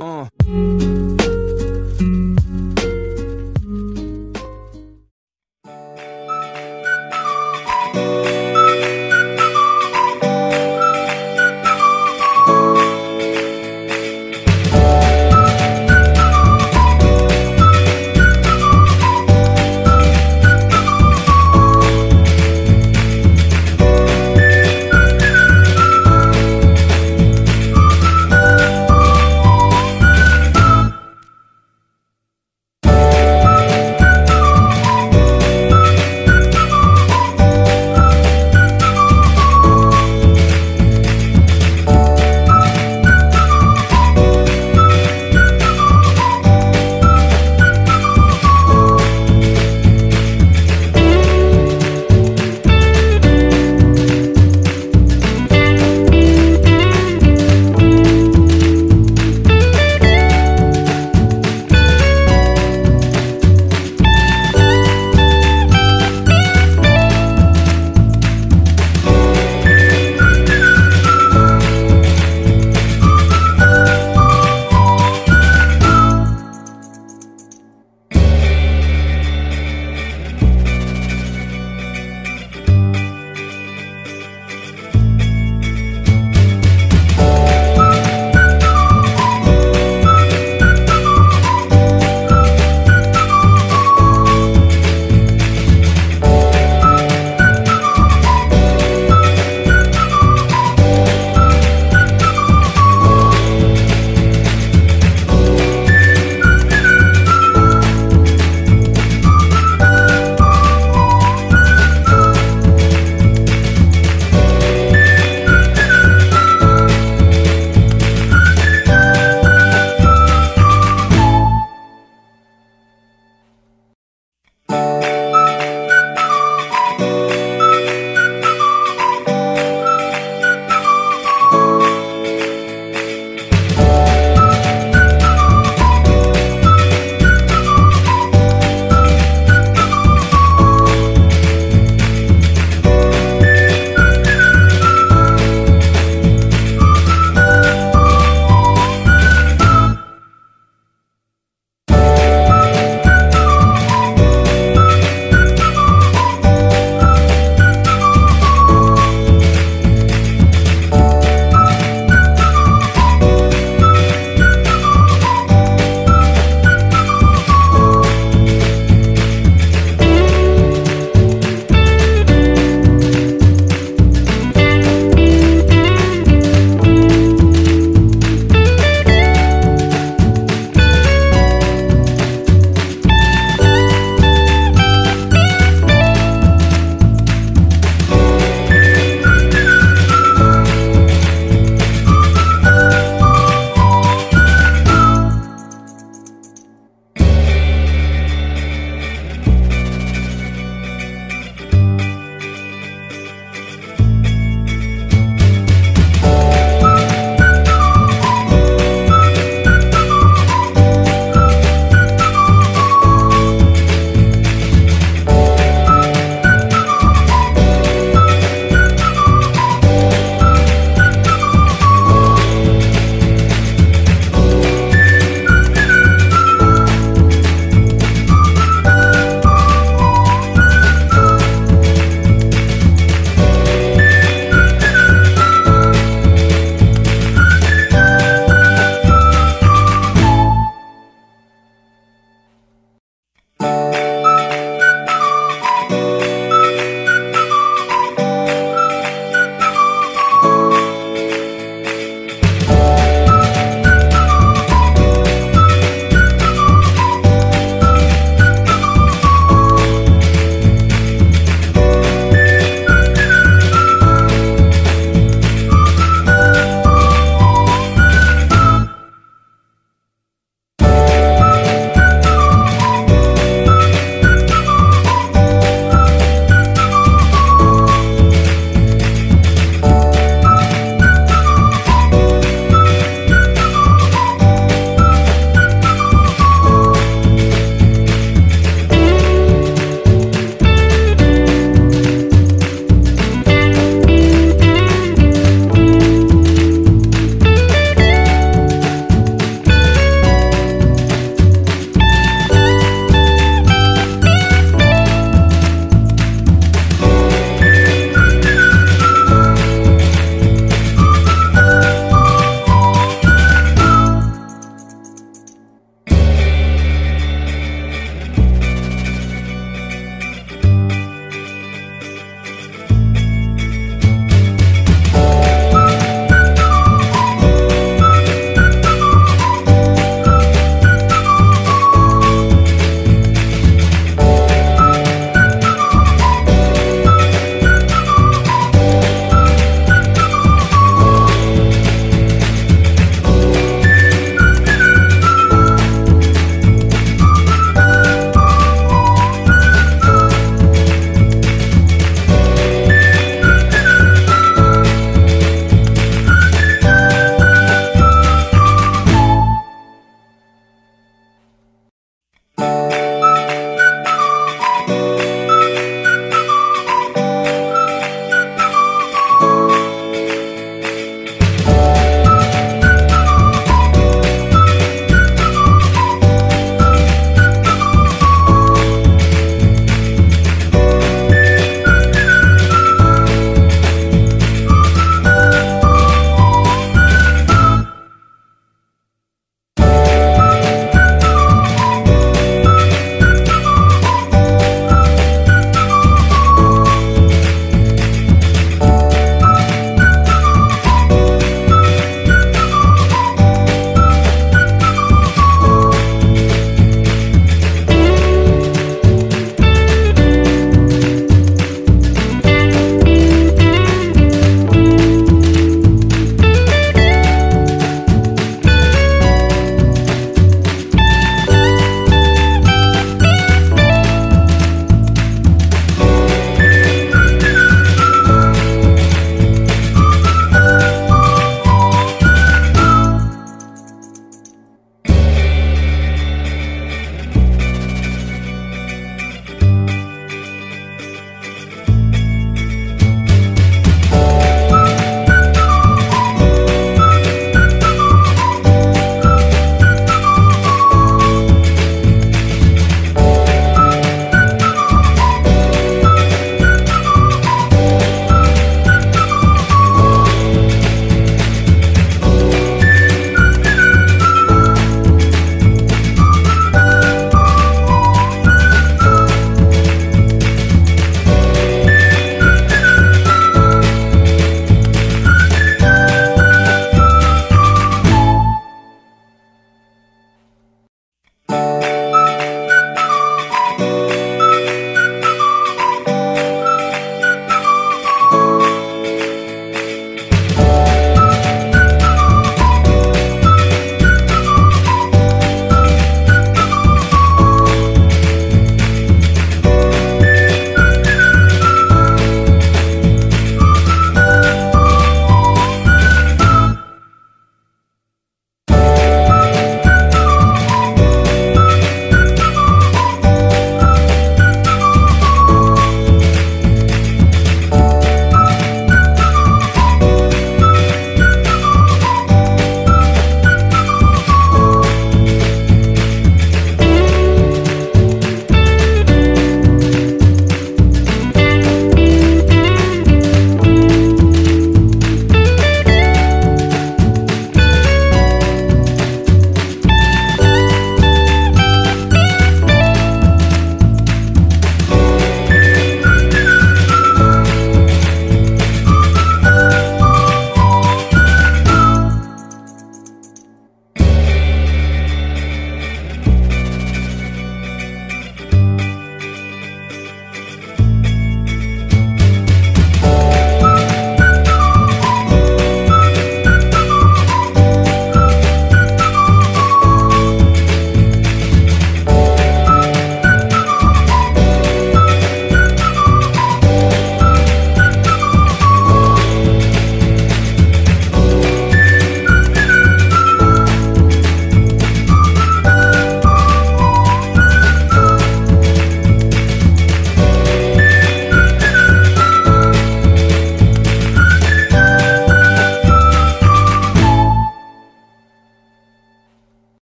Uh.